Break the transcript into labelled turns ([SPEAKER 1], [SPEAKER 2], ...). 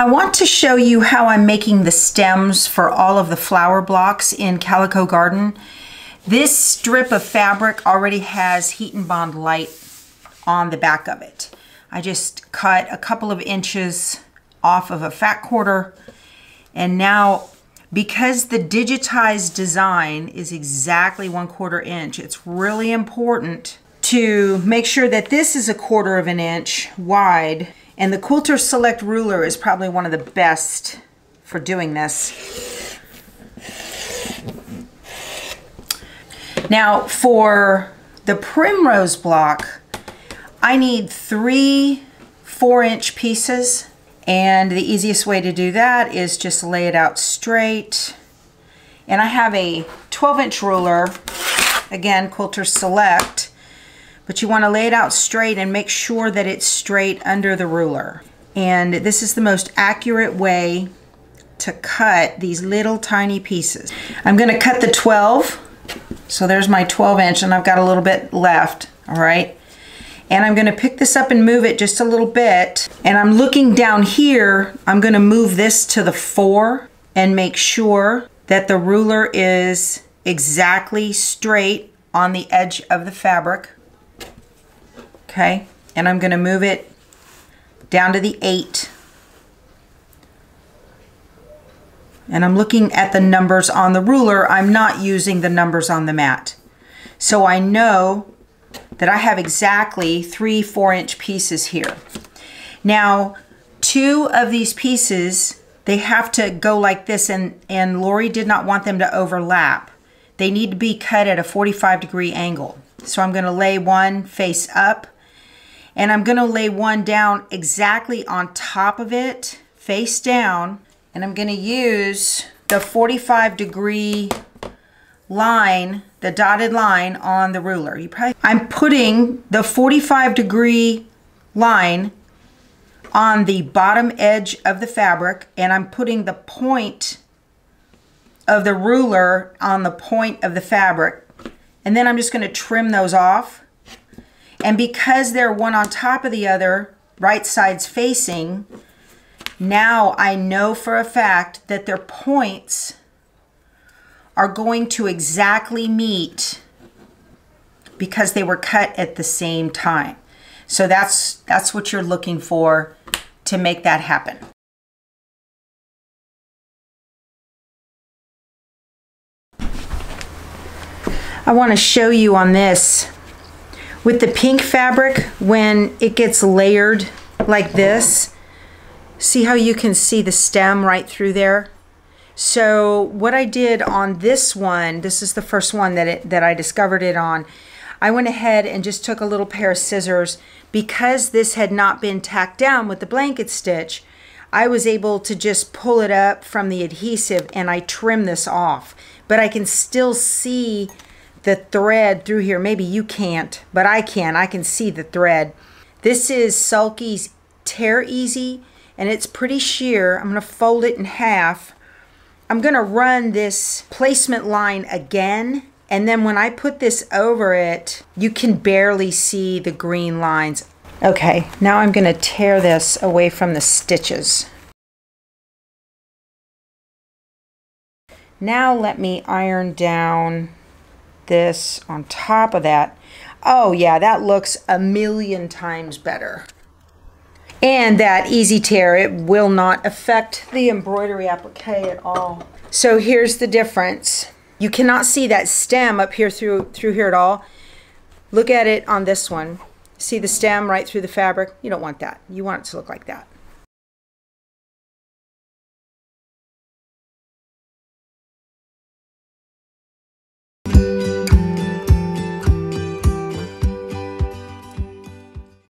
[SPEAKER 1] I want to show you how I'm making the stems for all of the flower blocks in Calico Garden. This strip of fabric already has HeatnBond Lite on the back of it. I just cut a couple of inches off of a fat quarter and now because the digitized design is exactly one quarter inch, it's really important to make sure that this is a quarter of an inch wide and the Quilter Select ruler is probably one of the best for doing this. Now for the primrose block, I need three four inch pieces and the easiest way to do that is just lay it out straight. And I have a 12 inch ruler, again, Quilter Select, but you wanna lay it out straight and make sure that it's straight under the ruler. And this is the most accurate way to cut these little tiny pieces. I'm gonna cut the 12, so there's my 12 inch and I've got a little bit left, all right? And I'm gonna pick this up and move it just a little bit. And I'm looking down here, I'm gonna move this to the four and make sure that the ruler is exactly straight on the edge of the fabric. Okay, and I'm gonna move it down to the eight. And I'm looking at the numbers on the ruler. I'm not using the numbers on the mat. So I know that I have exactly three four inch pieces here. Now, two of these pieces, they have to go like this and, and Lori did not want them to overlap. They need to be cut at a 45 degree angle. So I'm gonna lay one face up and I'm gonna lay one down exactly on top of it, face down, and I'm gonna use the 45 degree line, the dotted line on the ruler. You probably, I'm putting the 45 degree line on the bottom edge of the fabric and I'm putting the point of the ruler on the point of the fabric. And then I'm just gonna trim those off. And because they're one on top of the other, right sides facing, now I know for a fact that their points are going to exactly meet because they were cut at the same time. So that's, that's what you're looking for to make that happen. I want to show you on this with the pink fabric when it gets layered like this see how you can see the stem right through there so what I did on this one, this is the first one that, it, that I discovered it on, I went ahead and just took a little pair of scissors. Because this had not been tacked down with the blanket stitch, I was able to just pull it up from the adhesive and I trim this off. But I can still see the thread through here. Maybe you can't, but I can. I can see the thread. This is Sulky's Tear Easy and it's pretty sheer. I'm going to fold it in half I'm going to run this placement line again. And then when I put this over it, you can barely see the green lines. Okay, now I'm going to tear this away from the stitches. Now let me iron down this on top of that. Oh yeah, that looks a million times better. And that easy tear it will not affect the embroidery applique at all. So here's the difference. You cannot see that stem up here through through here at all. Look at it on this one. See the stem right through the fabric? You don't want that. You want it to look like that